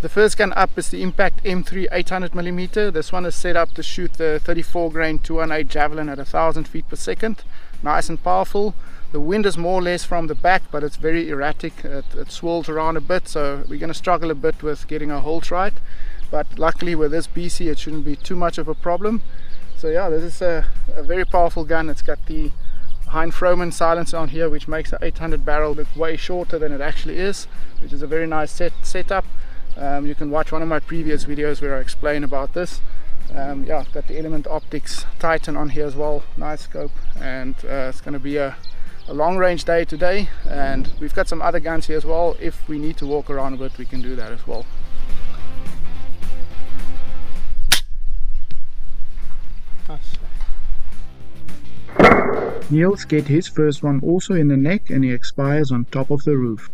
The first gun up is the Impact M3 800mm. This one is set up to shoot the 34 grain 218 Javelin at 1000 feet per second. Nice and powerful. The wind is more or less from the back, but it's very erratic. It, it swirls around a bit, so we're going to struggle a bit with getting our holds right. But luckily with this BC, it shouldn't be too much of a problem. So yeah, this is a, a very powerful gun. It's got the Hein Frohman silencer on here, which makes the 800 barrel look way shorter than it actually is, which is a very nice set setup. Um, you can watch one of my previous videos where I explain about this. Um, yeah, got the Element Optics Titan on here as well, nice scope, and uh, it's going to be a, a long range day today. And we've got some other guns here as well. If we need to walk around a bit, we can do that as well. Niels get his first one also in the neck and he expires on top of the roof.